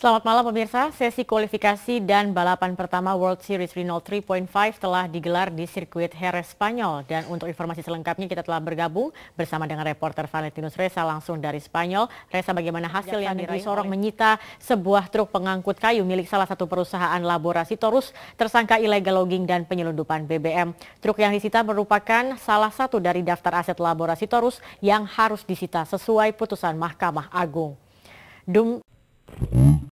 Selamat malam pemirsa, sesi kualifikasi dan balapan pertama World Series Renault 3.5 telah digelar di sirkuit Jerez Spanyol. Dan untuk informasi selengkapnya kita telah bergabung bersama dengan reporter Valentinus Reza langsung dari Spanyol. Reza bagaimana ya, hasil yang disorong menyita sebuah truk pengangkut kayu milik salah satu perusahaan laborasi Torus tersangka ilegal logging dan penyelundupan BBM. Truk yang disita merupakan salah satu dari daftar aset laborasi Torus yang harus disita sesuai putusan Mahkamah Agung. Dum